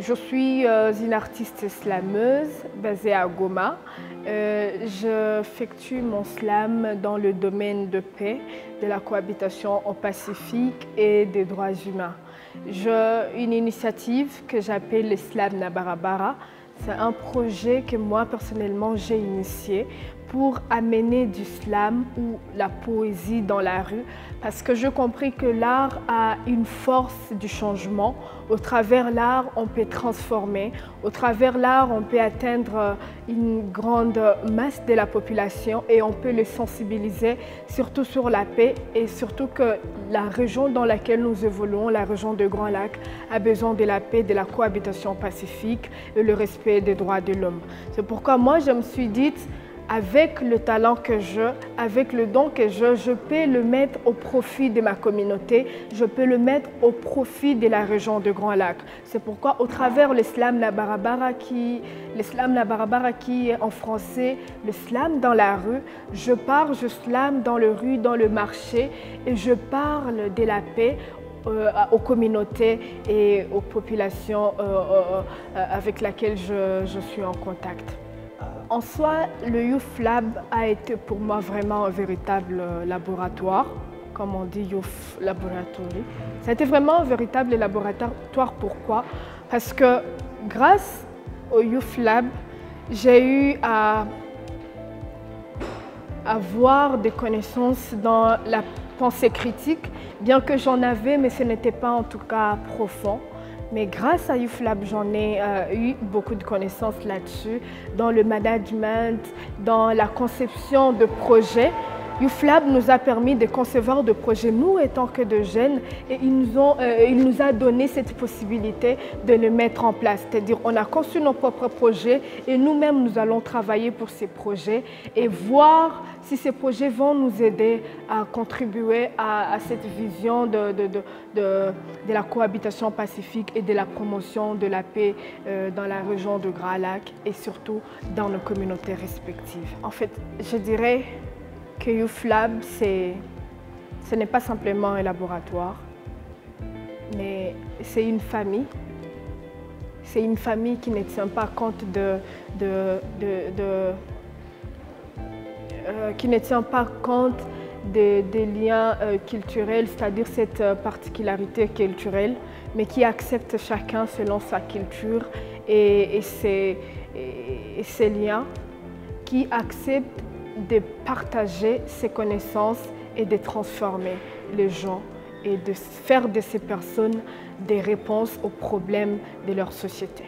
Je suis euh, une artiste slameuse basée à Goma. Euh, J'effectue mon slam dans le domaine de paix, de la cohabitation au Pacifique et des droits humains. J'ai une initiative que j'appelle le Slam Nabarabara. C'est un projet que moi personnellement j'ai initié pour amener du slam ou la poésie dans la rue parce que je compris que l'art a une force du changement. Au travers l'art, on peut transformer. Au travers l'art, on peut atteindre une grande masse de la population et on peut les sensibiliser surtout sur la paix et surtout que la région dans laquelle nous évoluons, la région de Grand Lac, a besoin de la paix, de la cohabitation pacifique et le respect des droits de l'homme. C'est pourquoi moi, je me suis dit, avec le talent que j'ai, avec le don que j'ai, je peux le mettre au profit de ma communauté, je peux le mettre au profit de la région de Grand Lac. C'est pourquoi au travers l'islam la barabara qui, l'islam la barabara qui est en français, le slam dans la rue, je parle, je slam dans le rue, dans le marché et je parle de la paix euh, aux communautés et aux populations euh, euh, avec lesquelles je suis en contact. En soi, le Youth Lab a été pour moi vraiment un véritable laboratoire, comme on dit Youth Laboratory. Ça a été vraiment un véritable laboratoire. Pourquoi? Parce que grâce au Youth Lab, j'ai eu à avoir des connaissances dans la pensée critique, bien que j'en avais, mais ce n'était pas en tout cas profond. Mais grâce à YouFlab, j'en ai euh, eu beaucoup de connaissances là-dessus, dans le management, dans la conception de projets. YouFlab nous a permis de concevoir de projets, nous étant que de jeunes, et il nous, ont, euh, il nous a donné cette possibilité de les mettre en place. C'est-à-dire on a conçu nos propres projets et nous-mêmes nous allons travailler pour ces projets et voir si ces projets vont nous aider à contribuer à, cette vision de, de, la cohabitation pacifique et de la promotion de la paix euh, dans la région de Grand Lac et surtout dans nos communautés respectives. En fait, je dirais que YouFlab, ce n'est pas simplement un laboratoire, mais c'est une famille. C'est une famille qui ne tient pas compte de, euh, qui ne tient pas compte des, liens euh, culturels, c'est-à-dire cette euh, particularité culturelle, mais qui accepte chacun selon sa culture et, et, ses, et ses liens, qui accepte de partager ses connaissances et de transformer les gens et de faire de ces personnes des réponses aux problèmes de leur société.